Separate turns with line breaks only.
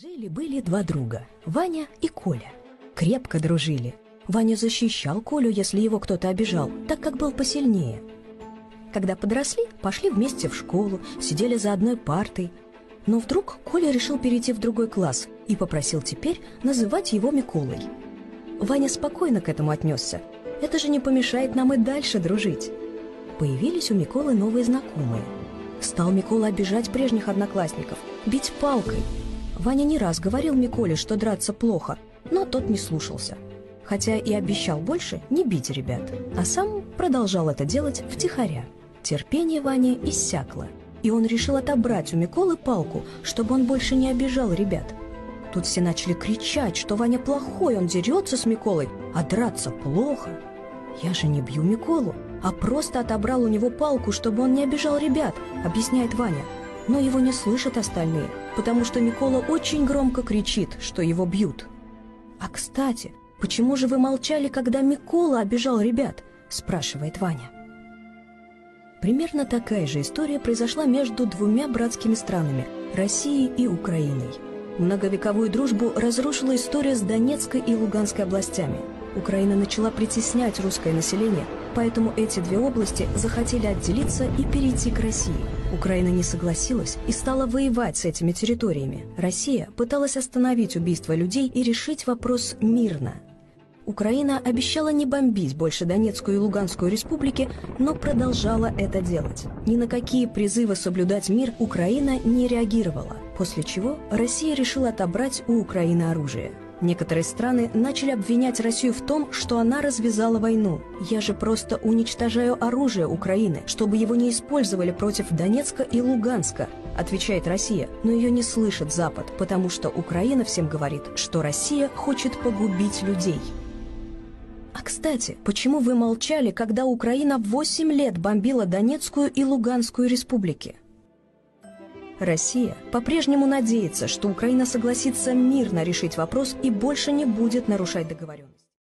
Жили-были два друга, Ваня и Коля. Крепко дружили. Ваня защищал Колю, если его кто-то обижал, так как был посильнее. Когда подросли, пошли вместе в школу, сидели за одной партой. Но вдруг Коля решил перейти в другой класс и попросил теперь называть его Миколой. Ваня спокойно к этому отнесся. Это же не помешает нам и дальше дружить. Появились у Миколы новые знакомые. Стал Микола обижать прежних одноклассников, бить палкой – Ваня не раз говорил Миколе, что драться плохо, но тот не слушался. Хотя и обещал больше не бить ребят, а сам продолжал это делать втихаря. Терпение Вани иссякло, и он решил отобрать у Миколы палку, чтобы он больше не обижал ребят. Тут все начали кричать, что Ваня плохой, он дерется с Миколой, а драться плохо. «Я же не бью Миколу, а просто отобрал у него палку, чтобы он не обижал ребят», — объясняет Ваня. Но его не слышат остальные — потому что Микола очень громко кричит, что его бьют. «А, кстати, почему же вы молчали, когда Микола обижал ребят?» – спрашивает Ваня. Примерно такая же история произошла между двумя братскими странами – Россией и Украиной. Многовековую дружбу разрушила история с Донецкой и Луганской областями. Украина начала притеснять русское население – Поэтому эти две области захотели отделиться и перейти к России. Украина не согласилась и стала воевать с этими территориями. Россия пыталась остановить убийство людей и решить вопрос мирно. Украина обещала не бомбить больше Донецкую и Луганскую республики, но продолжала это делать. Ни на какие призывы соблюдать мир Украина не реагировала, после чего Россия решила отобрать у Украины оружие. Некоторые страны начали обвинять Россию в том, что она развязала войну. Я же просто уничтожаю оружие Украины, чтобы его не использовали против Донецка и Луганска, отвечает Россия. Но ее не слышит Запад, потому что Украина всем говорит, что Россия хочет погубить людей. А кстати, почему вы молчали, когда Украина 8 лет бомбила Донецкую и Луганскую республики? Россия по-прежнему надеется, что Украина согласится мирно решить вопрос и больше не будет нарушать договоренность.